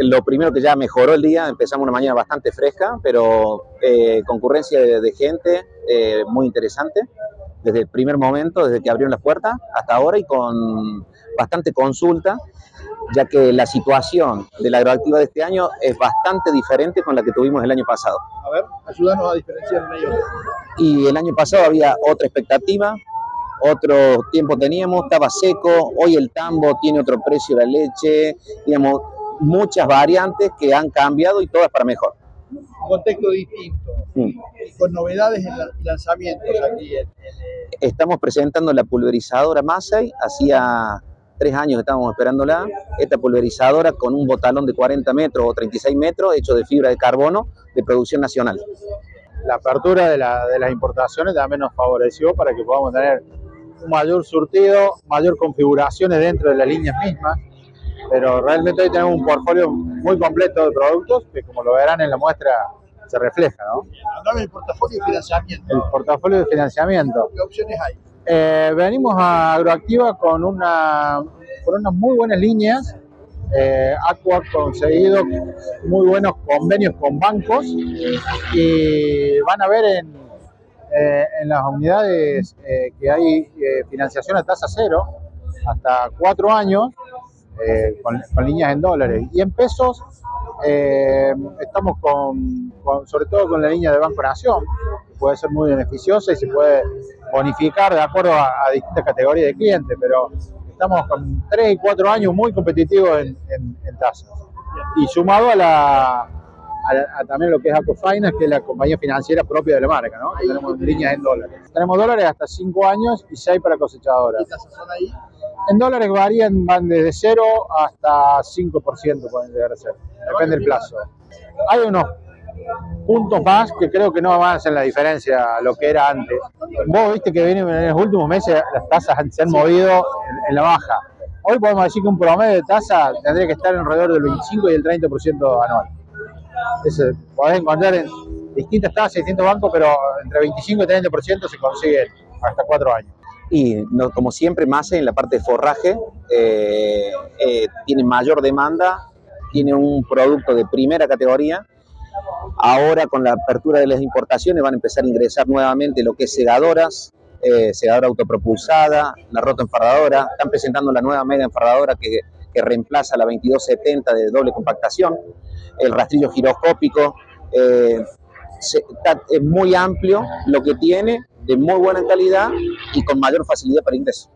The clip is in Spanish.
lo primero que ya mejoró el día, empezamos una mañana bastante fresca, pero eh, concurrencia de, gente eh, muy interesante desde el primer momento, desde que abrieron las puertas hasta ahora y con bastante consulta, ya que la situación de la agroactiva de este año es bastante diferente con la que tuvimos el año pasado. A ver, ayúdanos a diferenciar en ellos. Y el año pasado había otra expectativa, otro tiempo teníamos, estaba seco, hoy el tambo tiene otro precio de la leche, digamos, muchas variantes que han cambiado y todas para mejor. Contexto distinto, mm. con novedades en lanzamientos aquí. En, Estamos presentando la pulverizadora Masai, hacía tres años que estábamos esperándola, esta pulverizadora con un botalón de 40 metros o 36 metros hecho de fibra de carbono de producción nacional. La apertura de, de las importaciones también nos favoreció para que podamos tener un mayor surtido, mayor configuraciones dentro de las líneas mismas, pero realmente hoy tenemos un portfolio muy completo de productos que como lo verán en la muestra se refleja, ¿no? Hablame del portafolio de financiamiento. El portafolio de financiamiento. ¿Qué opciones hay? Eh, venimos a Agroactiva con, una, con unas muy buenas líneas. Eh, Aqua ha conseguido muy buenos convenios con bancos y van a ver en, eh, en las unidades eh, que hay financiación a tasa cero, hasta cuatro años, con, líneas en dólares. Y en pesos estamos con, sobre todo con la línea de Banco Nación, que puede ser muy beneficiosa y se puede bonificar de acuerdo a, distintas categorías de clientes, pero estamos con tres y cuatro años muy competitivos en, en tasas. Y sumado a la, a, también lo que es Acofinance, que es la compañía financiera propia de la marca, ¿no? tenemos líneas en dólares. Tenemos dólares hasta 5 años y 6 para cosechadoras. ¿Qué tasas son ahí? En dólares varían, van desde 0 hasta 5% pueden llegar a ser, depende del plazo. Hay unos puntos más que creo que no van a hacer la diferencia a lo que era antes. Vos viste que en los últimos meses las tasas se han movido en, la baja. Hoy podemos decir que un promedio de tasa tendría que estar alrededor del 25 y el 30% anual podés encontrar en distintas tasas, distintos bancos, pero entre 25 y 30% se consigue hasta cuatro años. Y como siempre, más en la parte de forraje, eh, eh, tiene mayor demanda, tiene un producto de primera categoría. Ahora con la apertura de las importaciones van a empezar a ingresar nuevamente lo que es segadoras, eh, segadora autopropulsada, la rota enfardadora, están presentando la nueva mega enfardadora que, que reemplaza la 2270 de doble compactación el rastrillo giroscópico. Eh, es muy amplio lo que tiene, de muy buena calidad y con mayor facilidad para ingreso.